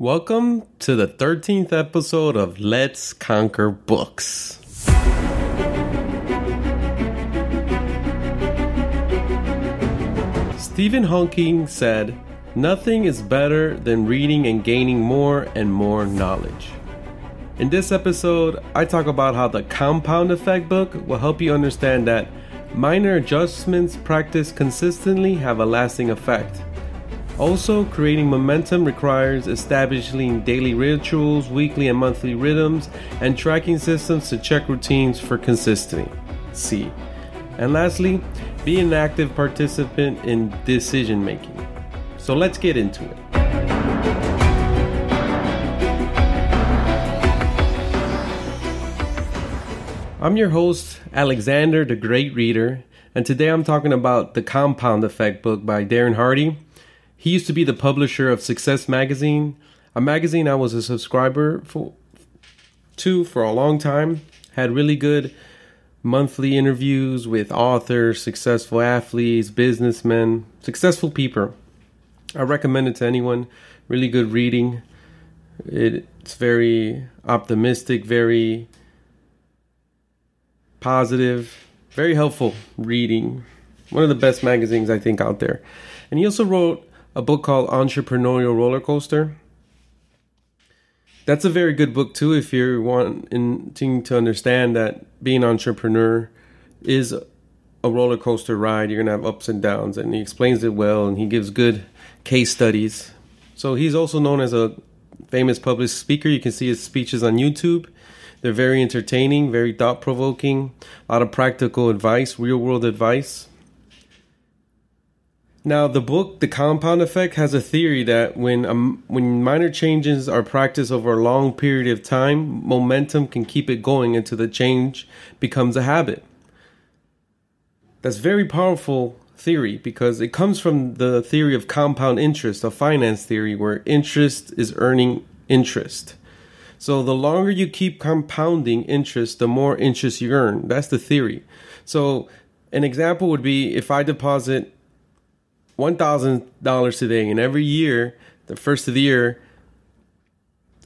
Welcome to the 13th episode of Let's Conquer Books. Stephen Hawking said, Nothing is better than reading and gaining more and more knowledge. In this episode, I talk about how the Compound Effect book will help you understand that minor adjustments practiced consistently have a lasting effect. Also, creating momentum requires establishing daily rituals, weekly and monthly rhythms, and tracking systems to check routines for consistency. C. And lastly, be an active participant in decision making. So let's get into it. I'm your host, Alexander the Great Reader, and today I'm talking about The Compound Effect book by Darren Hardy. He used to be the publisher of Success Magazine, a magazine I was a subscriber for, to for a long time. Had really good monthly interviews with authors, successful athletes, businessmen, successful people. I recommend it to anyone. Really good reading. It's very optimistic, very positive, very helpful reading. One of the best magazines I think out there. And he also wrote a book called Entrepreneurial Roller Coaster. That's a very good book too if you're wanting to understand that being an entrepreneur is a roller coaster ride. You're gonna have ups and downs, and he explains it well, and he gives good case studies. So he's also known as a famous public speaker. You can see his speeches on YouTube. They're very entertaining, very thought provoking, a lot of practical advice, real world advice. Now, the book, The Compound Effect, has a theory that when um, when minor changes are practiced over a long period of time, momentum can keep it going until the change becomes a habit. That's very powerful theory because it comes from the theory of compound interest, a finance theory where interest is earning interest. So the longer you keep compounding interest, the more interest you earn. That's the theory. So an example would be if I deposit $1,000 today, and every year, the first of the year,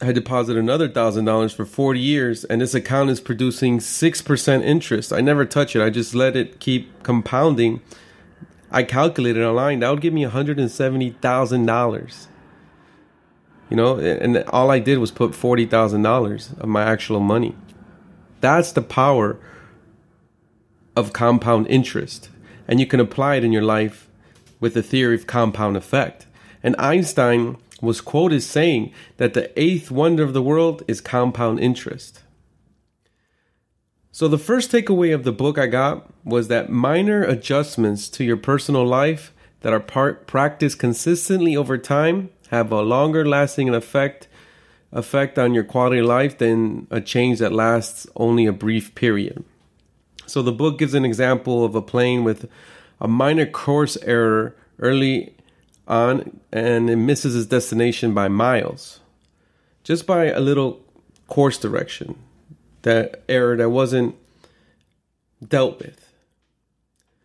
I deposit another thousand dollars for 40 years, and this account is producing 6% interest. I never touch it, I just let it keep compounding. I calculated online, that would give me $170,000. You know, and all I did was put $40,000 of my actual money. That's the power of compound interest. And you can apply it in your life with the theory of compound effect. And Einstein was quoted saying that the eighth wonder of the world is compound interest. So, the first takeaway of the book I got was that minor adjustments to your personal life that are part, practiced consistently over time have a longer lasting effect effect on your quality of life than a change that lasts only a brief period. So the book gives an example of a plane with a minor course error early on and it misses its destination by miles. Just by a little course direction that error that wasn't dealt with.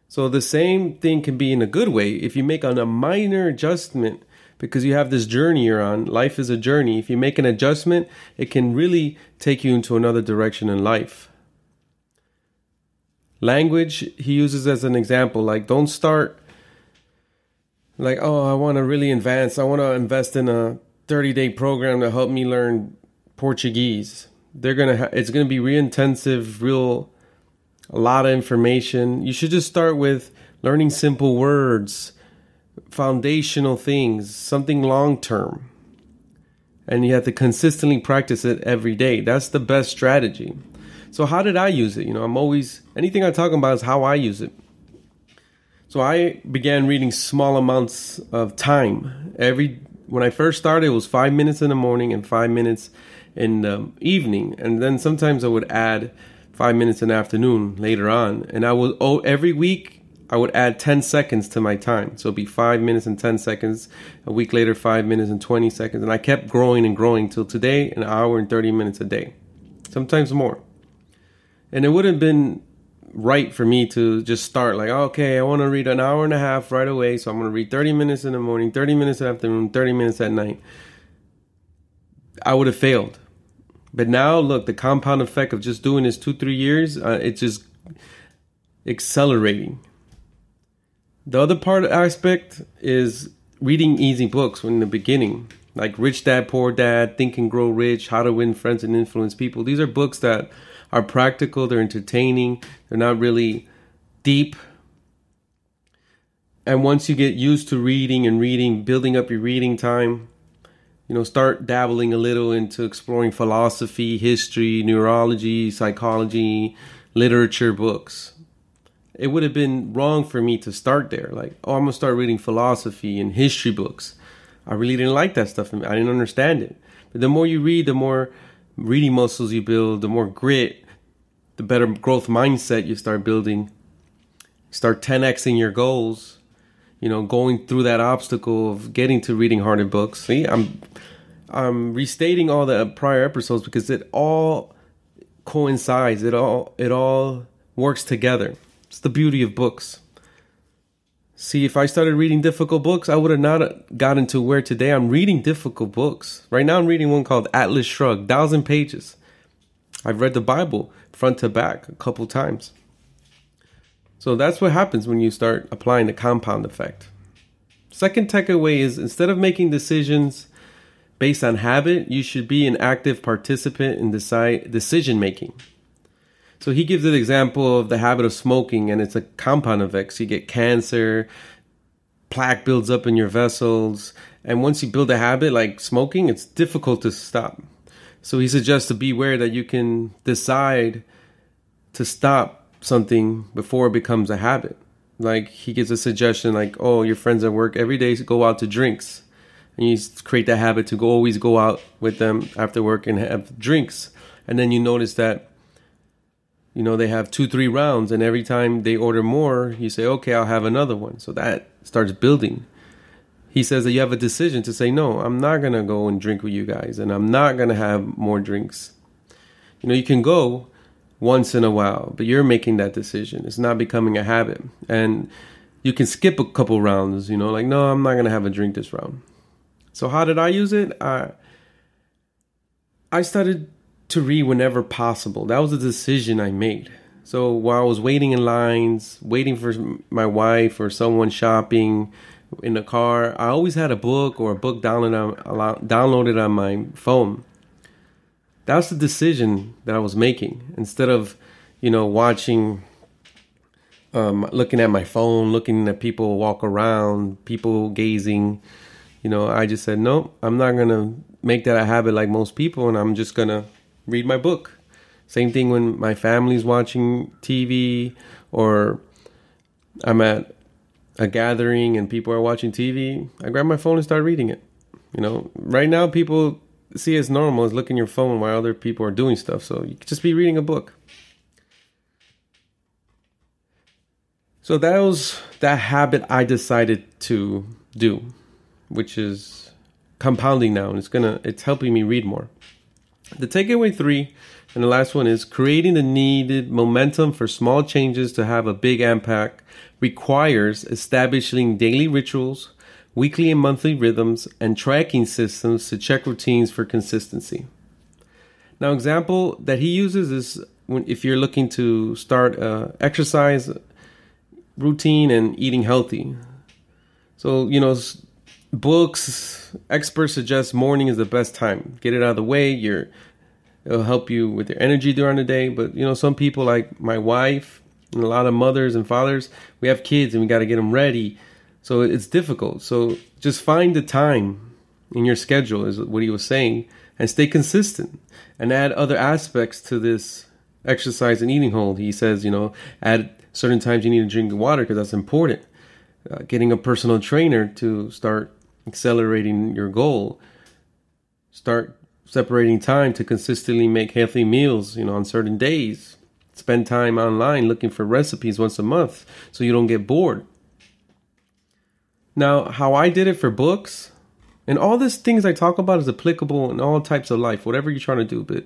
So the same thing can be in a good way. If you make on a minor adjustment because you have this journey you're on life is a journey. If you make an adjustment it can really take you into another direction in life language he uses as an example like don't start like oh i want to really advance. I want to invest in a 30 day program to help me learn portuguese. They're gonna ha- it's gonna be real intensive real a lot of information. You should just start with learning simple words foundational things something long term and you have to consistently practice it every day. That's the best strategy so how did I use it? You know, I'm always anything I talk about is how I use it. So I began reading small amounts of time. Every when I first started, it was five minutes in the morning and five minutes in the evening, and then sometimes I would add five minutes in the afternoon later on. And I would oh every week I would add ten seconds to my time, so it'd be five minutes and ten seconds. A week later, five minutes and twenty seconds, and I kept growing and growing till today, an hour and thirty minutes a day, sometimes more and it wouldn't have been right for me to just start like okay i want to read an hour and a half right away so i'm going to read 30 minutes in the morning 30 minutes in the afternoon 30 minutes at night I would have failed. But now, look, the compound effect of just doing this two, three years, uh, it's just accelerating. The other part aspect is reading easy books in the beginning, like Rich Dad Poor Dad, Think and Grow Rich, How to Win Friends and Influence People. These are books that are practical, they're entertaining, they're not really deep. And once you get used to reading and reading, building up your reading time, you know, start dabbling a little into exploring philosophy, history, neurology, psychology, literature books. It would have been wrong for me to start there. Like, oh, I'm gonna start reading philosophy and history books. I really didn't like that stuff. I didn't understand it. But the more you read, the more reading muscles you build, the more grit, the better growth mindset you start building. Start 10xing your goals. You know, going through that obstacle of getting to reading harder books. See, I'm I'm restating all the prior episodes because it all coincides. It all it all works together. It's the beauty of books. See, if I started reading difficult books, I would have not gotten to where today I'm reading difficult books. Right now, I'm reading one called Atlas Shrugged, thousand pages. I've read the Bible front to back a couple times. So that's what happens when you start applying the compound effect. Second takeaway is instead of making decisions based on habit, you should be an active participant in decide, decision making. So he gives an example of the habit of smoking, and it's a compound effect. So you get cancer, plaque builds up in your vessels, and once you build a habit like smoking, it's difficult to stop. So he suggests to beware that you can decide to stop something before it becomes a habit. Like he gives a suggestion like, oh, your friends at work every day go out to drinks. And you create that habit to go always go out with them after work and have drinks. And then you notice that you know they have two three rounds and every time they order more you say okay i'll have another one. So that starts building. He says that you have a decision to say no i'm not going to go and drink with you guys and i'm not going to have more drinks. You know you can go once in a while but you're making that decision. It's not becoming a habit. And you can skip a couple rounds you know like no i'm not going to have a drink this round. So how did i use it? I i started to read whenever possible. That was a decision I made. So while I was waiting in lines, waiting for my wife or someone shopping in the car, I always had a book or a book downloaded on, my phone. That was the decision that I was making instead of, you know, watching, um, looking at my phone, looking at people walk around, people gazing. You know, I just said, no, I'm not gonna make that a habit like most people, and I'm just gonna read my book. Same thing when my family's watching TV or I'm at a gathering and people are watching TV. I grab my phone and start reading it. You know, right now people see as normal as looking your phone while other people are doing stuff. So you could just be reading a book. So that was that habit I decided to do, which is compounding now, and it's gonna it's helping me read more. The takeaway three, and the last one is creating the needed momentum for small changes to have a big impact requires establishing daily rituals, weekly and monthly rhythms, and tracking systems to check routines for consistency. Now, example that he uses is when if you're looking to start a exercise routine and eating healthy. So you know books experts suggest morning is the best time. Get it out of the way. You're it'll help you with your energy during the day. But you know some people like my wife and a lot of mothers and fathers we have kids and we got to get them ready. So it's difficult. So just find the time in your schedule is what he was saying and stay consistent and add other aspects to this exercise and eating hold. He says you know at certain times you need to drink water because that's important. Uh, getting a personal trainer to start accelerating your goal. Start separating time to consistently make healthy meals, you know, on certain days. Spend time online looking for recipes once a month so you don't get bored. Now, how I did it for books, and all these things I talk about is applicable in all types of life, whatever you're trying to do. But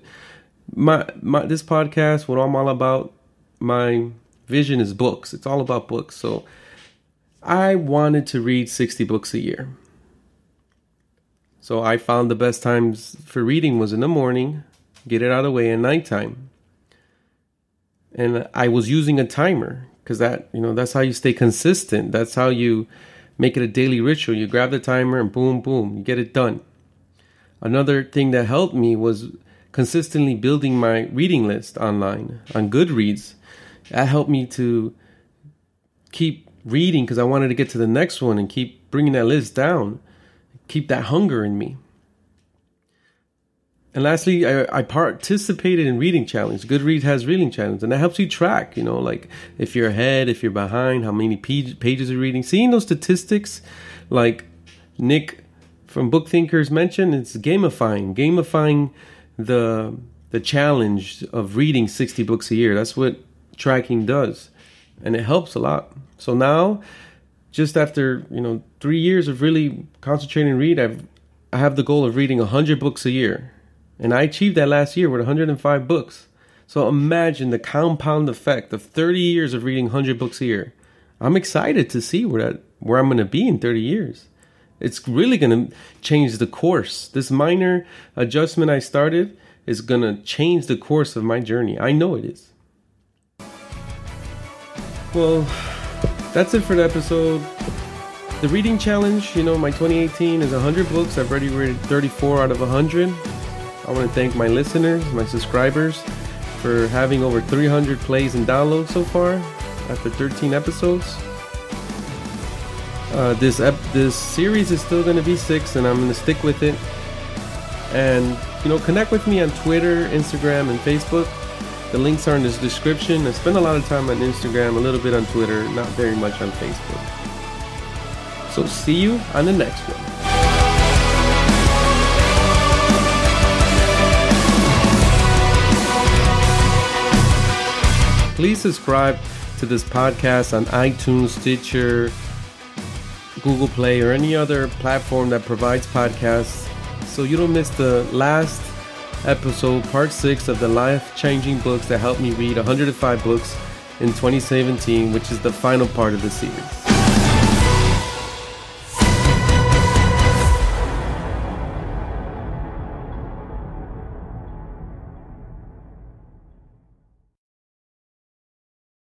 my, my this podcast, what I'm all about, my vision is books. It's all about books. So I wanted to read 60 books a year. So I found the best times for reading was in the morning, get it out of the way at nighttime. And I was using a timer because that, you know, that's how you stay consistent. That's how you make it a daily ritual. You grab the timer and boom, boom, you get it done. Another thing that helped me was consistently building my reading list online on Goodreads. That helped me to keep reading because I wanted to get to the next one and keep bringing that list down, keep that hunger in me. And lastly, I, I, participated in reading challenge. Goodreads has reading challenge, and that helps you track. You know, like if you're ahead, if you're behind, how many page, pages you're reading. Seeing those statistics, like Nick from Book Thinkers mentioned, it's gamifying, gamifying the the challenge of reading 60 books a year. That's what tracking does, and it helps a lot. So now, just after you know three years of really concentrating read, I've I have the goal of reading 100 books a year and I achieved that last year with 105 books. So imagine the compound effect of 30 years of reading 100 books a year. I'm excited to see where that where I'm going to be in 30 years. It's really going to change the course. This minor adjustment I started is going to change the course of my journey. I know it is. Well, that's it for the episode. The reading challenge, you know, my 2018 is 100 books. I've already read 34 out of 100. I want to thank my listeners, my subscribers, for having over 300 plays and downloads so far after 13 episodes. Uh, this ep- this series is still going to be six, and I'm going to stick with it. And you know, connect with me on Twitter, Instagram, and Facebook. The links are in the description. I spend a lot of time on Instagram, a little bit on Twitter, not very much on Facebook. So see you on the next one. Please subscribe to this podcast on iTunes, Stitcher, Google Play, or any other platform that provides podcasts so you don't miss the last episode, part six of the life changing books that helped me read 105 books in 2017, which is the final part of the series.